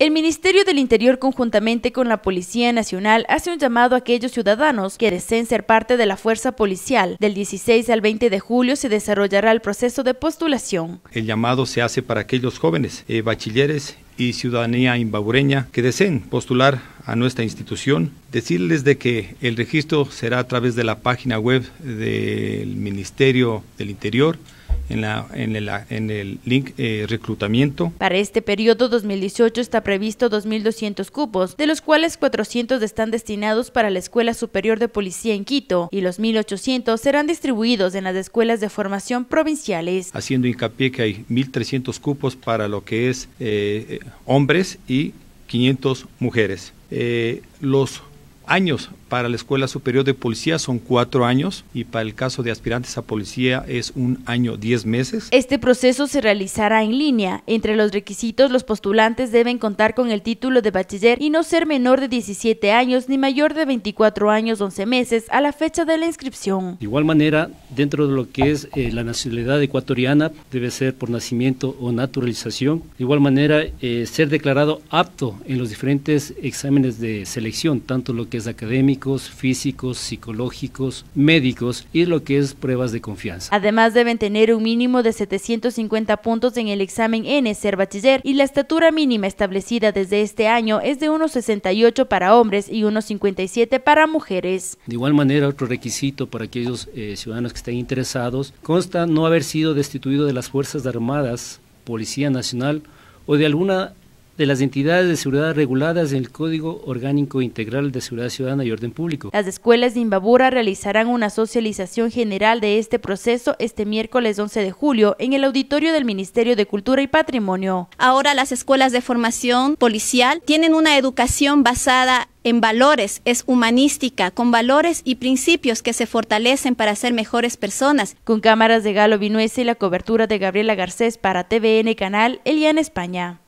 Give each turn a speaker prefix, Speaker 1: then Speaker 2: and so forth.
Speaker 1: El Ministerio del Interior conjuntamente con la Policía Nacional hace un llamado a aquellos ciudadanos que deseen ser parte de la fuerza policial. Del 16 al 20 de julio se desarrollará el proceso de postulación.
Speaker 2: El llamado se hace para aquellos jóvenes, eh, bachilleres y ciudadanía imbabureña que deseen postular a nuestra institución, decirles de que el registro será a través de la página web del Ministerio del Interior, en, la, en, el, en el link eh, reclutamiento.
Speaker 1: Para este periodo 2018 está previsto 2.200 cupos, de los cuales 400 están destinados para la Escuela Superior de Policía en Quito y los 1.800 serán distribuidos en las escuelas de formación provinciales.
Speaker 2: Haciendo hincapié que hay 1.300 cupos para lo que es eh, hombres y 500 mujeres. Eh, los años para la Escuela Superior de Policía son cuatro años y para el caso de aspirantes a policía es un año diez meses.
Speaker 1: Este proceso se realizará en línea. Entre los requisitos, los postulantes deben contar con el título de bachiller y no ser menor de 17 años ni mayor de 24 años 11 meses a la fecha de la inscripción.
Speaker 3: De igual manera, dentro de lo que es eh, la nacionalidad ecuatoriana, debe ser por nacimiento o naturalización. De igual manera, eh, ser declarado apto en los diferentes exámenes de selección, tanto lo que es académico, físicos, psicológicos, médicos y lo que es pruebas de confianza.
Speaker 1: Además deben tener un mínimo de 750 puntos en el examen N ser bachiller y la estatura mínima establecida desde este año es de 1,68 para hombres y 1,57 para mujeres.
Speaker 3: De igual manera, otro requisito para aquellos eh, ciudadanos que estén interesados consta no haber sido destituido de las Fuerzas Armadas, Policía Nacional o de alguna de las entidades de seguridad reguladas en el Código Orgánico Integral de Seguridad Ciudadana y Orden Público.
Speaker 1: Las escuelas de Imbabura realizarán una socialización general de este proceso este miércoles 11 de julio en el auditorio del Ministerio de Cultura y Patrimonio.
Speaker 4: Ahora las escuelas de formación policial tienen una educación basada en valores, es humanística, con valores y principios que se fortalecen para ser mejores personas.
Speaker 1: Con cámaras de Galo Vinuese y la cobertura de Gabriela Garcés para TVN Canal, Eliana España.